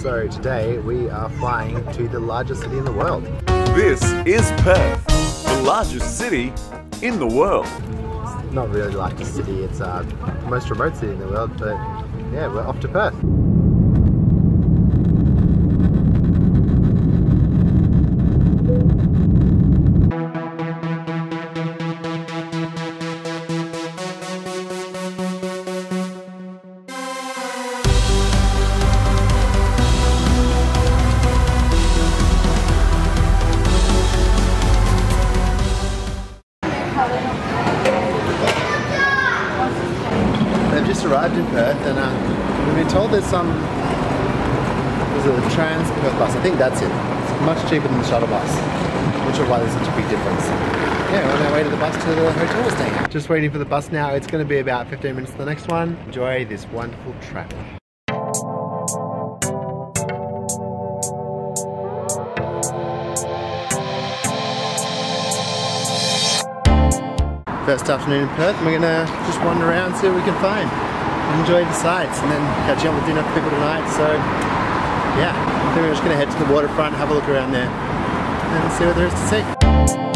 So today we are flying to the largest city in the world. This is Perth, the largest city in the world. It's not really the largest city, it's uh, the most remote city in the world, but yeah, we're off to Perth. There's some, there's a Transperth bus, I think that's it. It's much cheaper than the shuttle bus. which is why there's such a big difference. Yeah, we're on our way to the bus to the hotel we're staying at. Just waiting for the bus now. It's going to be about 15 minutes to the next one. Enjoy this wonderful trip. First afternoon in Perth, we're gonna just wander around, see what we can find. Enjoy the sights and then catching up with dinner for people tonight. So yeah, I think we're just gonna head to the waterfront, have a look around there and see what there is to see.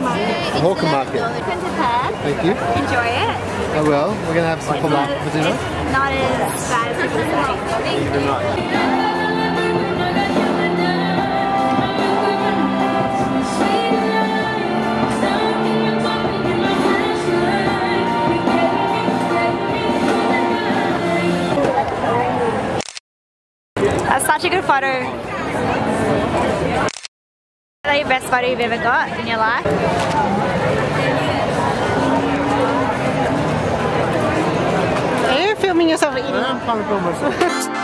Market, the hawker market. Welcome to Perth. Thank you. Enjoy it. I will. We're gonna have some falafel for dinner. It's not as bad as people say. even right. That's such a good photo. Is that your best photo you've ever got in your life? Are you filming yourself eating? I'm trying to film myself.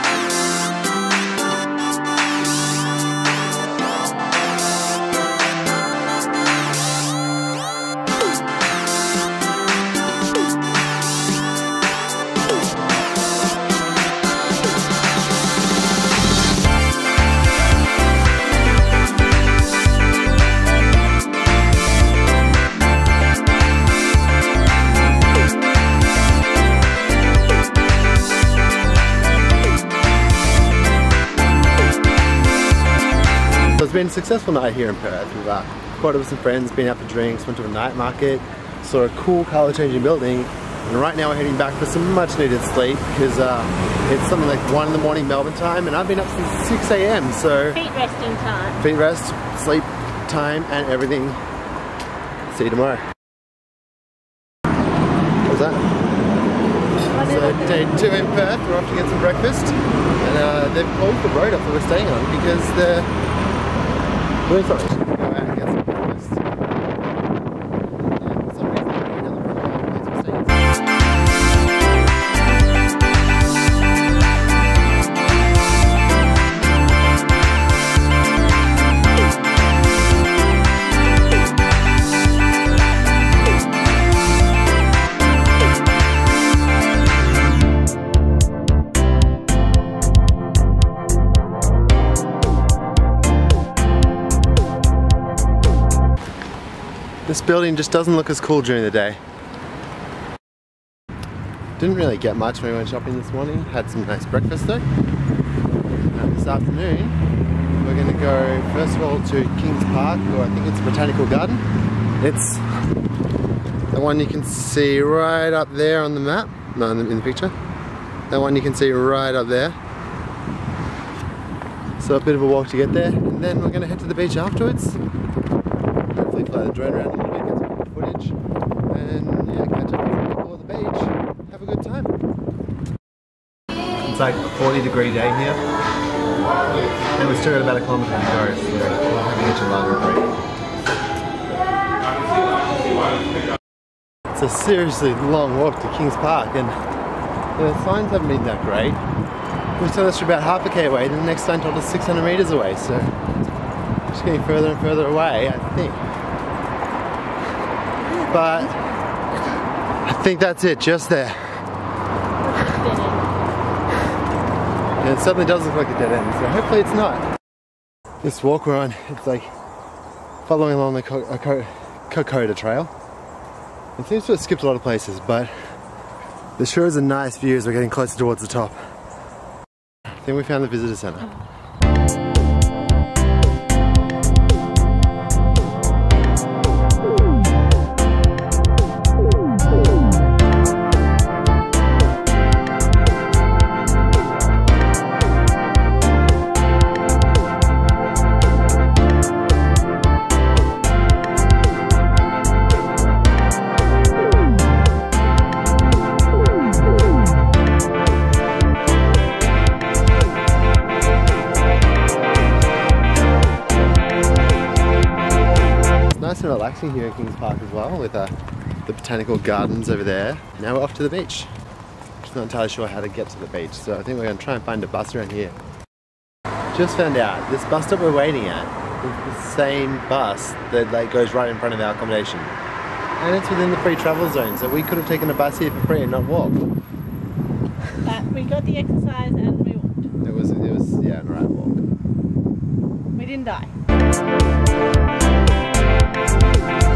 been a successful night here in Perth. We've uh, caught up with some friends, been out for drinks, went to a night market, saw a cool colour changing building, and right now we're heading back for some much needed sleep because uh, it's something like 1 in the morning Melbourne time and I've been up since 6 a.m. so Feet resting time. feet rest, sleep time and everything. See you tomorrow. What was that? So day two in Perth, we're off to get some breakfast and uh, they've called the road up that we're staying on because the we're sorry, building just doesn't look as cool during the day. Didn't really get much when we went shopping this morning. Had some nice breakfast though. And this afternoon, we're gonna go first of all to Kings Park, or I think it's Botanical Garden. It's the one you can see right up there on the map. No, in the, in the picture. That one you can see right up there. So a bit of a walk to get there, and then we're going to head to the beach afterwards. Hopefully fly the drone around footage, and yeah, catch up with people at the beach. Have a good time. It's like a 40 degree day here, and we've still got about a kilometre to go, so we're having a gelato break. It's a seriously long walk to Kings Park, and the signs haven't been that great. We us we're about half a k away, then the next sign told us 600 metres away, so just getting further and further away, I think. But I think that's it, just there. And it suddenly does look like a dead end, so hopefully it's not. This walk we're on, it's like following along the uh, Kokoda Trail. It seems to have skipped a lot of places, but there sure is a nice view as we're getting closer towards the top. I think we found the visitor center. Relaxing here in Kings Park as well with uh, the botanical gardens over there. Now we're off to the beach. Just not entirely sure how to get to the beach, so I think we're going to try and find a bus around here. Just found out this bus stop we're waiting at is the same bus that like goes right in front of our accommodation. And it's within the free travel zone, so we could have taken a bus here for free and not walked. But we got the exercise and we walked. It was, it was, yeah, an alright walk. We didn't die. I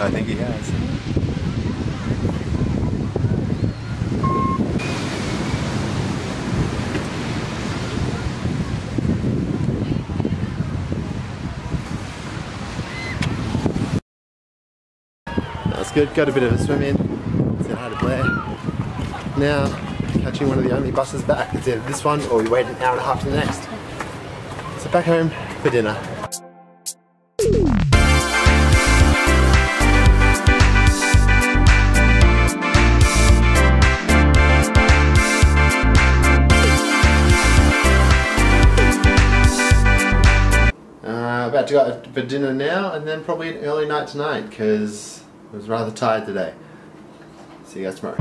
I think he has. That's good. Got a bit of a swim in. Said hi to Blair. Now, catching one of the only buses back. It's either this one or we wait an hour and a half to the next. So back home for dinner. To go for dinner now and then probably an early night tonight because I was rather tired today. See you guys tomorrow.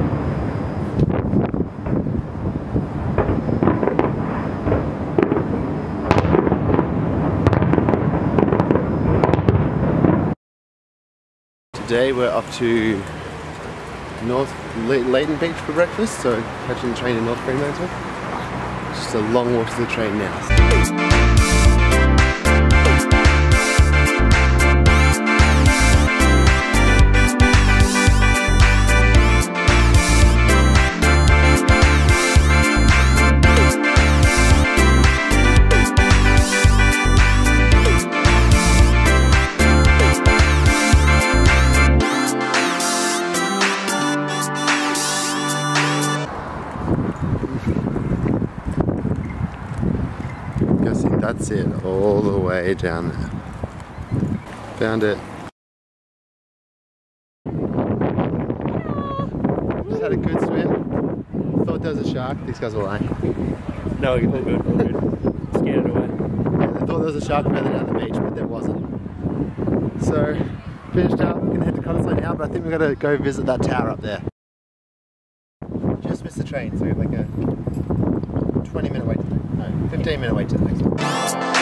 Today we're off to North Le- Leighton Beach for breakfast, so catching the train in North Fremantle. Just a long walk to the train now. Way down there. Found it. Just had a good swim. Thought there was a shark. These guys were lying. No, all good, all good. Scared it away. Yeah, I thought there was a shark further down the beach, but there wasn't. So, finished up. We're gonna head to Cottesloe now, but I think we're gonna go visit that tower up there. Just missed the train, so we have like a 20 minute wait to the no, 15 minute wait to the next one.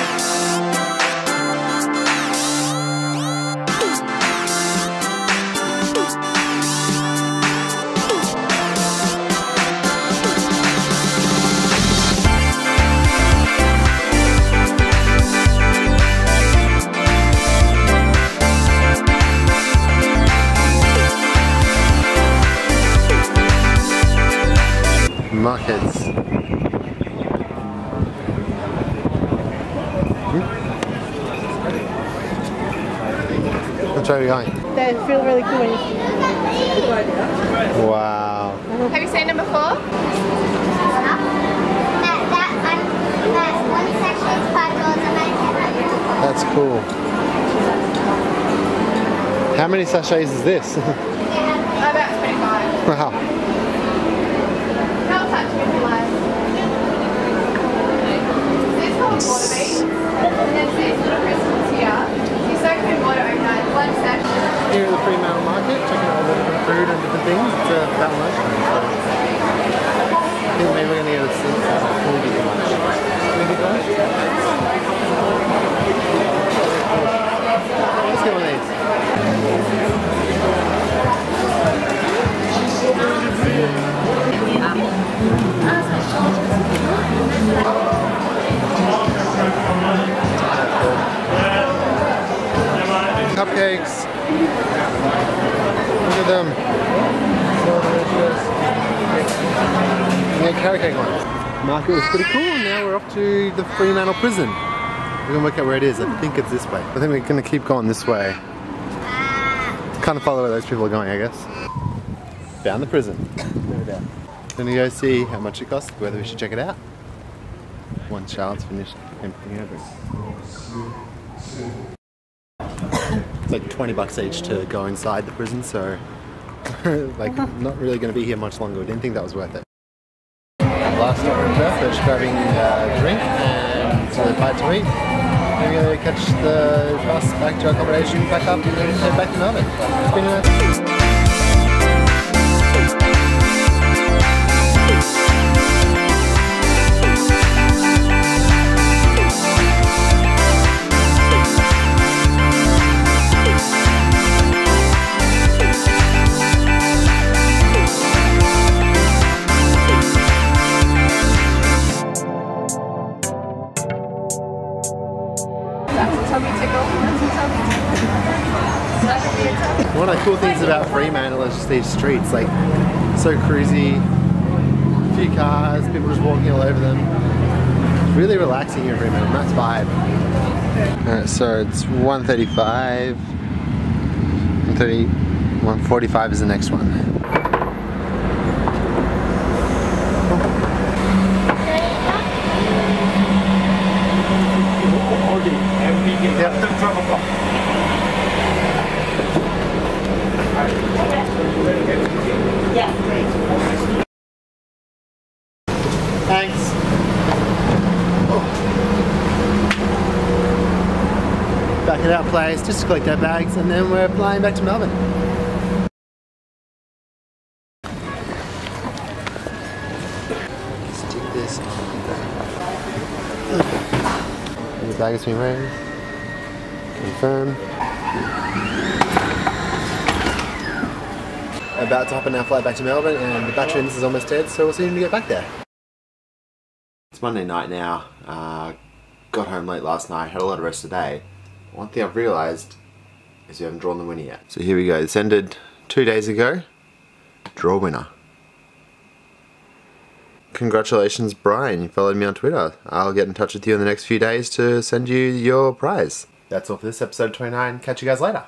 Which way are we going? They feel really cool when you Wow. Have you seen them before? That, that, one, that one section is five dollars. That's cool. How many sachets is this? About 25. wow. How touch me you like. This called water beet. Market was pretty cool. Now we're off to the Fremantle prison. We're gonna work out where it is. I think it's this way. I think we're gonna keep going this way. Kind of follow where those people are going, I guess. Found the prison. No doubt. Gonna go see how much it costs, whether we should check it out. Once Charlotte's finished emptying over. It's like 20 bucks each to go inside the prison, so like uh-huh. not really going to be here much longer. We didn't think that was worth it. Last stop in Perth, we're just grabbing a drink and uh, a bite to eat. We're going to catch the bus back to our accommodation, back up, and then head uh, back to Melbourne. It's been a cool things about Fremantle is just these streets, like so cruisy, few cars, people just walking all over them. Really relaxing here in Fremantle, nice vibe. Alright, so it's 135, 130, 145 is the next one. Thanks. Back at our place just to collect our bags and then we're flying back to Melbourne. Stick this on there. And the bag has been raised. Confirm. About to hop on our flight back to Melbourne and the battery in this is almost dead so we'll see when we get back there. It's Monday night now. Uh, got home late last night, had a lot of rest today. One thing I've realised is we haven't drawn the winner yet. So here we go. This ended two days ago. Draw winner. Congratulations, Brian. You followed me on Twitter. I'll get in touch with you in the next few days to send you your prize. That's all for this episode 29. Catch you guys later.